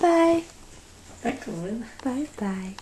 bye. Bye, Colin. Bye bye.